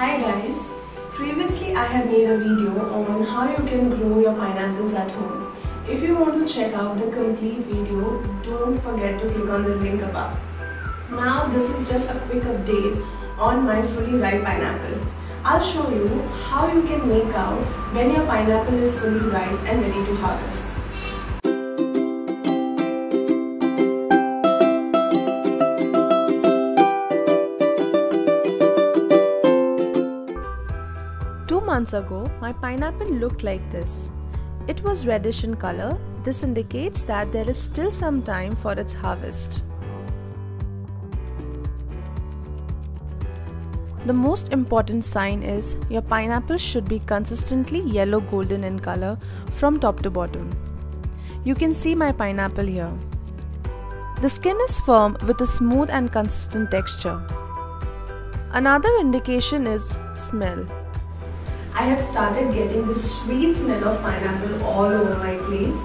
Hi guys, previously I have made a video on how you can grow your pineapples at home. If you want to check out the complete video, don't forget to click on the link above. Now this is just a quick update on my fully ripe pineapple. I'll show you how you can make out when your pineapple is fully ripe and ready to harvest. Months ago, my pineapple looked like this. It was reddish in color. This indicates that there is still some time for its harvest. The most important sign is your pineapple should be consistently yellow golden in color from top to bottom. You can see my pineapple here. The skin is firm with a smooth and consistent texture. Another indication is smell. I have started getting the sweet smell of pineapple all over my place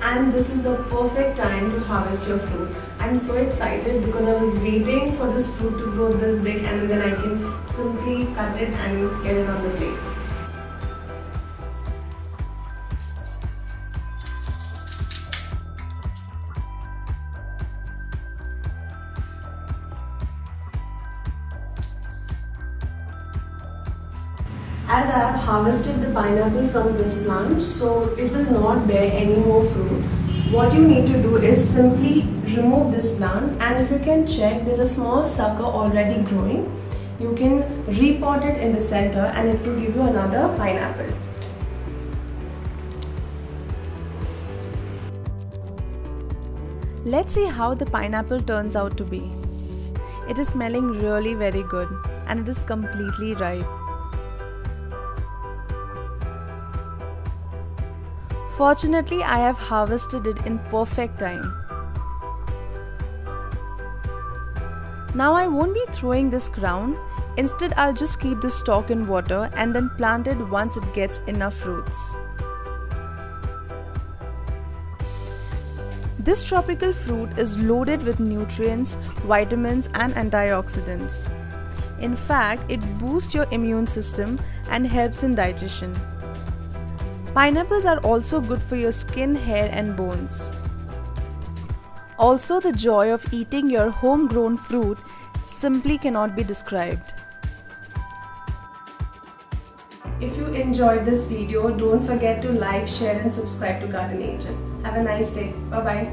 and this is the perfect time to harvest your fruit. I'm so excited because I was waiting for this fruit to grow this big and then I can simply cut it and get it on the plate. As I have harvested the pineapple from this plant so it will not bear any more fruit what you need to do is simply remove this plant and if you can check there's a small sucker already growing you can repot it in the center and it will give you another pineapple Let's see how the pineapple turns out to be. It is smelling really very good and it is completely ripe. Fortunately, I have harvested it in perfect time. Now I won't be throwing this crown, instead I'll just keep the stalk in water and then plant it once it gets enough roots. This tropical fruit is loaded with nutrients, vitamins and antioxidants. In fact, it boosts your immune system and helps in digestion. Pineapples are also good for your skin, hair, and bones. Also, the joy of eating your homegrown fruit simply cannot be described. if you enjoyed this video don't forget to like share and subscribe to garden angel have a nice day bye bye